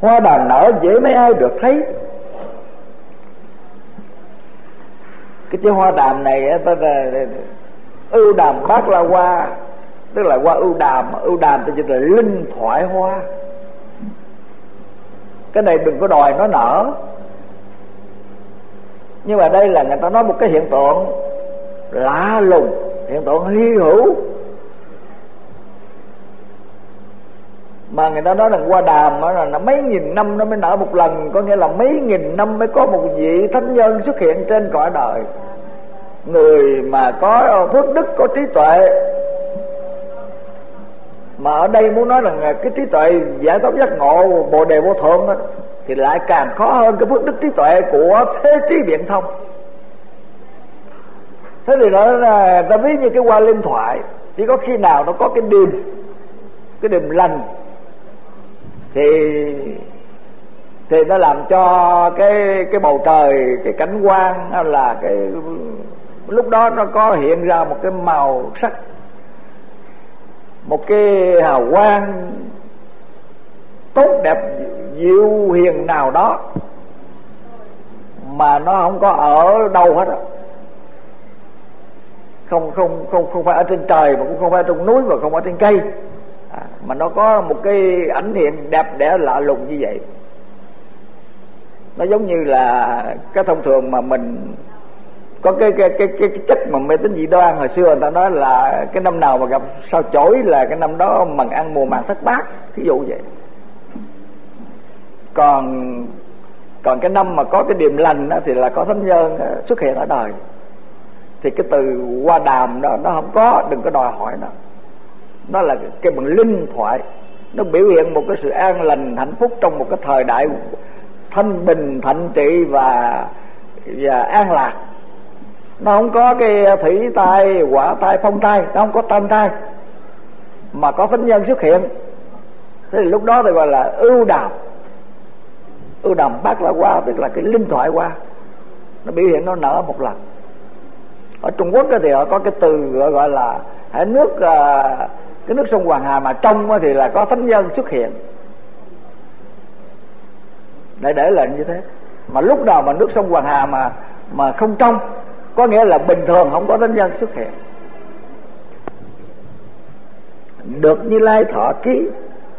hoa đàm nở dễ mấy ai được thấy. Cái chữ hoa đàm này ta là ưu đàm bát la hoa, tức là hoa ưu đàm ưu đàm thì là linh thoại hoa. Cái này đừng có đòi nó nở nhưng mà đây là người ta nói một cái hiện tượng lạ lùng hiện tượng hy hữu. Mà người ta nói là qua đàm là, là mấy nghìn năm nó mới nở một lần có nghĩa là mấy nghìn năm mới có một vị thánh nhân xuất hiện trên cõi đời. Người mà có phước đức có trí tuệ. Mà ở đây muốn nói là cái trí tuệ giải thoát giác ngộ bồ đề vô thượng đó, thì lại càng khó hơn cái phước đức trí tuệ của thế trí biện thông. Thế thì nó là, ta ví như cái hoa linh thoại, chỉ có khi nào nó có cái điềm cái điềm lành, thì thì nó làm cho cái cái bầu trời, cái cảnh quan, hay là cái, lúc đó nó có hiện ra một cái màu sắc, một cái hào quang tốt đẹp diệu hiền nào đó mà nó không có ở đâu hết á. Không không không không phải ở trên trời mà cũng không phải trong núi mà không ở trên cây. À, mà nó có một cái ảnh hiện đẹp đẽ lạ lùng như vậy. Nó giống như là cái thông thường mà mình có cái cái cái cái, cái chất mà mê tín dị đoan. Hồi xưa người ta nói là cái năm nào mà gặp sao chổi là cái năm đó mần ăn mùa màng thất bát thí dụ vậy còn còn cái năm mà có cái điềm lành đó thì là có thánh nhân ờ, xuất hiện ở đời. Thì cái từ qua đàm đó, nó không có, đừng có đòi hỏi nó. Nó là cái bằng linh thoại. Nó biểu hiện một cái sự an lành, hạnh phúc trong một cái thời đại thanh bình, thạnh trị và và an lạc. Nó không có cái thủy tai, quả tai, phong tai, nó không có tam tai, mà có thánh nhân xuất hiện. Thế thì lúc đó thì gọi là ưu đàm ưu đàm bát la qua tức là cái linh thoại qua nó biểu hiện nó nở một lần. Ở trung quốc thì họ có cái từ gọi, là hãy nước à, cái nước sông hoàng hà mà trong thì là có thánh nhân xuất hiện. Để để lệnh như thế. Mà lúc nào mà nước sông hoàng hà mà mà không trong có nghĩa là bình thường không có thánh nhân xuất hiện. Được như lai thọ ký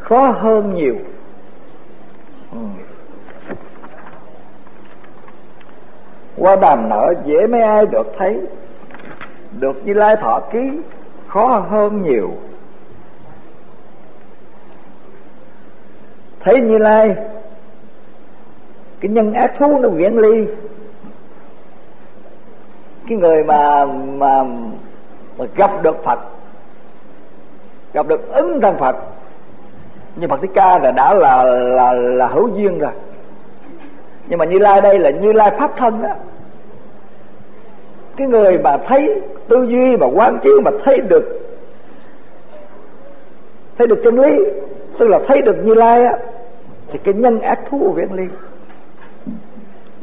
khó hơn nhiều. Ừ. qua đàm nở dễ mấy ai được thấy. Được như lai thọ ký, khó hơn nhiều. Thấy như lai, cái nhân ác thú nó viễn ly. Cái người mà mà mà gặp được Phật, gặp được ứng thân Phật. Như Phật Thích Ca là đã là là là hữu duyên rồi nhưng mà Như Lai đây là Như Lai pháp thân đó cái người mà thấy tư duy, mà quán chiếu, mà thấy được thấy được chân lý, tức là thấy được Như Lai á, thì cái nhân ác thú viễn ly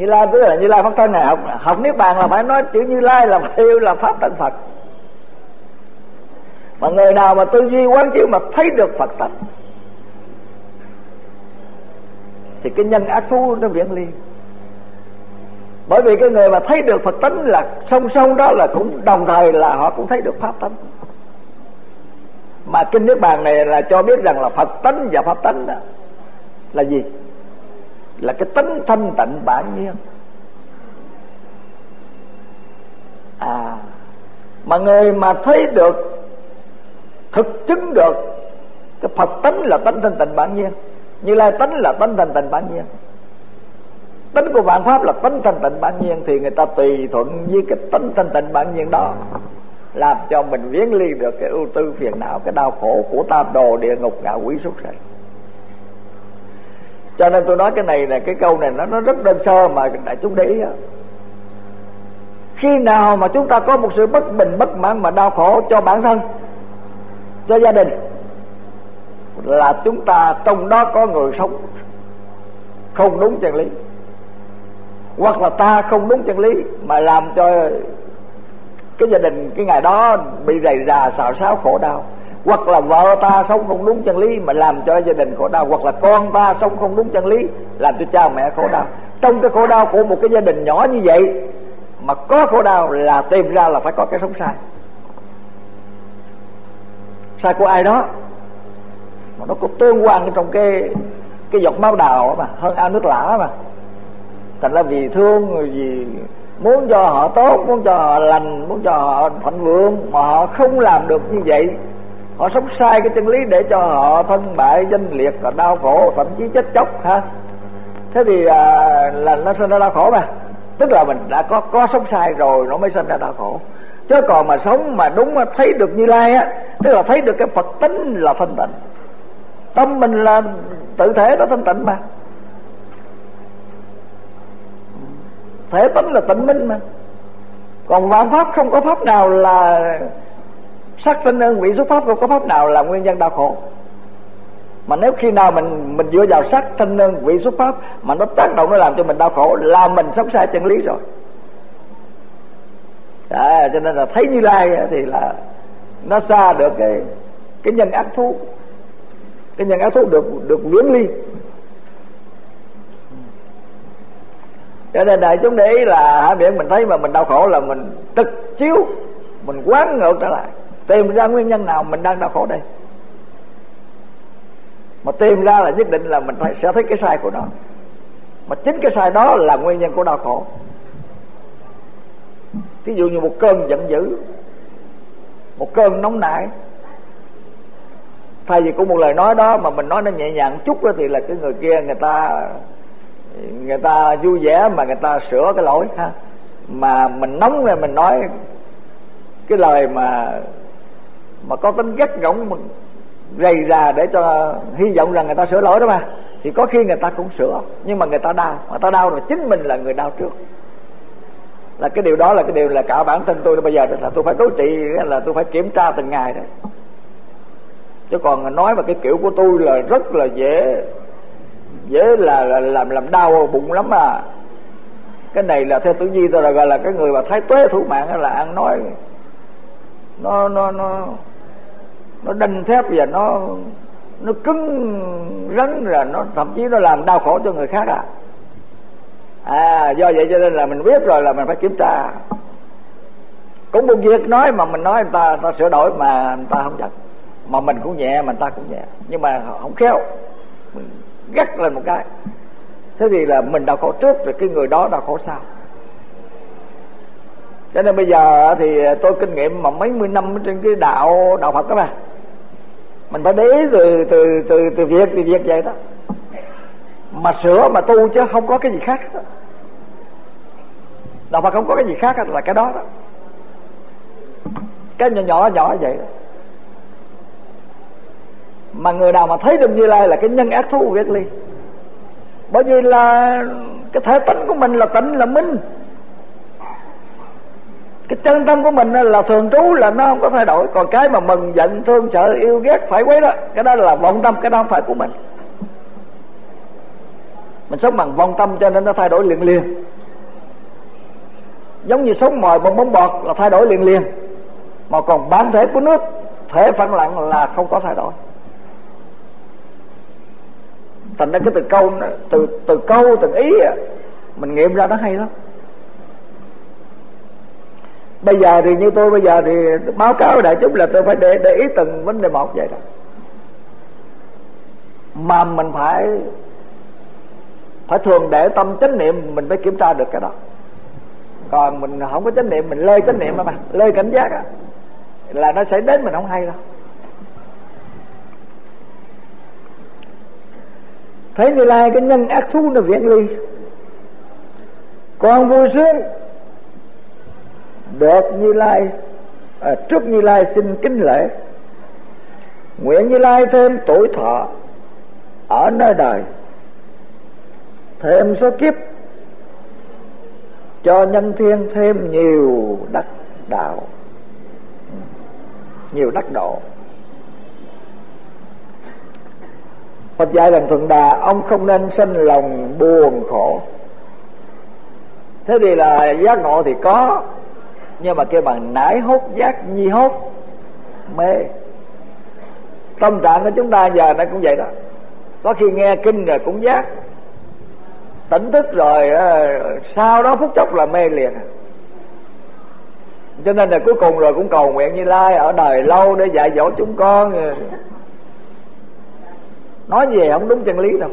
như lai, tức là như lai pháp thân này, học học niết bàn là phải nói chữ như lai là phải yêu là pháp tánh phật. Mà người nào mà tư duy, quán chiếu, mà thấy được phật tánh thì cái nhân ác thú nó viễn ly. Bởi vì cái người mà thấy được phật tánh là song song đó là cũng đồng thời là họ cũng thấy được pháp tánh. Mà kinh niết bàn này là cho biết rằng là phật tánh và pháp tánh đó là gì? Là cái tánh thanh tịnh bản nhiên. À mà người mà thấy được, thực chứng được cái phật tánh là tánh thanh tịnh bản nhiên như lai tánh là tánh thanh tịnh bản nhiên. Tính của vạn pháp là tánh thanh tịnh bản nhiên thì người ta tùy thuận với cái tánh thanh tịnh bản nhiên đó. Làm cho mình viếng ly được cái ưu tư phiền não, cái đau khổ của tam đồ địa ngục ngạ quỷ súc sanh. Cho nên tôi nói cái này là cái câu này nó nó rất đơn sơ mà đại chúng để ý khi nào mà chúng ta có một sự bất bình, bất mãn mà đau khổ cho bản thân, cho gia đình là chúng ta trong đó có người sống. Không đúng chân lý. Hoặc là ta không đúng chân lý mà làm cho cái gia đình cái ngày đó bị rầy rà, xào xáo, khổ đau. Hoặc là vợ ta sống không đúng chân lý mà làm cho gia đình khổ đau. Hoặc là con ta sống không đúng chân lý, làm cho cha mẹ khổ đau. Trong cái khổ đau của một cái gia đình nhỏ như vậy, mà có khổ đau là tìm ra là phải có cái sống sai. Sai của ai đó? Mà nó có tương quan trong cái cái giọt máu đào mà hơn ao nước lã mà. Thành ra vì thương vì muốn cho họ tốt muốn cho họ lành muốn cho họ thịnh vượng mà họ không làm được như vậy. Họ sống sai cái chân lý để cho họ thân bại danh liệt và đau khổ thậm chí chết chóc ha thế thì à, là nó sinh ra đau khổ mà. Tức là mình đã có có sống sai rồi nó mới sinh ra đau khổ. Chứ còn mà sống mà đúng thấy được như lai á tức là thấy được cái phật tính là thanh tịnh tâm mình là tự thể đó thanh tịnh mà. Thể tánh là tịnh minh mà. Còn vạn pháp không có pháp nào là sắc tinh ơn vị xuất pháp không có pháp nào là nguyên nhân đau khổ. Mà nếu khi nào mình mình dựa vào sắc thanh ơn vị xuất pháp mà nó tác động nó làm cho mình đau khổ là mình sống sai chân lý rồi. À, cho nên là thấy như lai thì là nó xa được cái cái nhân ác thú cái nhân ngã thuốc được được miễn ly. Cho nên đại chúng để ý là hả miệng mình thấy mà mình đau khổ là mình trực chiếu, mình quán ngược trở lại. Tìm ra nguyên nhân nào mình đang đau khổ đây? Mà tìm ra là nhất định là mình phải sẽ thấy cái sai của nó. Mà chính cái sai đó là nguyên nhân của đau khổ. Ví dụ như một cơn giận dữ, một cơn nóng nảy thay vì có một lời nói đó mà mình nói nó nhẹ nhàng chút đó, thì là cái người kia người ta người ta vui vẻ mà người ta sửa cái lỗi, ha. Mà mình nóng rồi mình nói cái lời mà mà có tính gắt gỏng mình rầy ra để cho hy vọng rằng người ta sửa lỗi đó mà. Thì có khi người ta cũng sửa, nhưng mà người ta đau. Mà ta đau rồi chính mình là người đau trước. Là cái điều đó là cái điều là cả bản thân tôi bây giờ là tôi phải đối trị là tôi phải kiểm tra từng ngày đấy chứ còn nói mà cái kiểu của tôi là rất là dễ dễ là, là làm làm đau bụng lắm à. Cái này là theo tử vi tôi là gọi là cái người mà thái tuế thủ mạng là ăn nói nó nó nó nó đanh thép và nó nó cứng rắn là nó thậm chí nó làm đau khổ cho người khác à. À do vậy cho nên là mình biết rồi là mình phải kiểm tra. Cũng một việc nói mà mình nói người ta người ta sửa đổi mà người ta không nhận mà mình cũng nhẹ, mà người ta cũng nhẹ. Nhưng mà không khéo. Mình gắt lên một cái. Thế thì là mình đau khổ trước rồi, cái người đó đau khổ sau. Cho nên bây giờ thì tôi kinh nghiệm mà mấy mươi năm trên cái đạo đạo phật đó mà. Mình phải để ý từ từ từ từ việc từ việc vậy đó. Mà sửa, mà tu chứ không có cái gì khác đó. đạo phật không có cái gì khác là cái đó đó. Cái nhỏ nhỏ nhỏ vậy đó mà người nào mà thấy được như lai là cái nhân ác thú ghét ly bởi vì là cái thể tánh của mình là tịnh là minh. Cái chân tâm của mình là thường trú, là nó không có thay đổi. Còn cái mà mừng, giận, thương, sợ, yêu, ghét, phải quấy đó, cái đó là vọng tâm, cái đó không phải của mình. Mình sống bằng vọng tâm cho nên nó thay đổi liền liền. Giống như sống mồi bằng bóng bọt là thay đổi liền liền. Mà còn bản thể của nước, thể phẳng lặng là không có thay đổi thành ra cái từ câu, từ từ câu, từ ý mình nghiệm ra nó hay lắm. Bây giờ thì như tôi bây giờ thì báo cáo đại chúng là tôi phải để để ý từng vấn đề một vậy đó. Mà mình phải phải thường để tâm chánh niệm, mình mới kiểm tra được cái đó. Còn mình không có chánh niệm, mình lơi chánh niệm mà lơi cảnh giác á, là nó sẽ đến mình không hay đâu. Thấy như lai cái nhân ác thú nó viễn ly. Còn vui sướng được như lai à, trước như lai xin kính lễ. Nguyện như lai thêm tuổi thọ ở nơi đời thêm số kiếp cho nhân thiên thêm nhiều đắc đạo. Nhiều đắc độ. Phật dạy rằng thuận đà, ông không nên sinh lòng buồn khổ. Thế thì là giác ngộ thì có, nhưng mà kêu bằng nải hốt giác nhi hốt, mê. Tâm trạng của chúng ta giờ nó cũng vậy đó. Có khi nghe kinh rồi cũng giác. Tỉnh thức rồi ờ, sau đó phút chốc là mê liền. Cho nên là cuối cùng rồi cũng cầu nguyện như lai, ở đời lâu để dạy dỗ chúng con nói về không đúng chân lý đâu.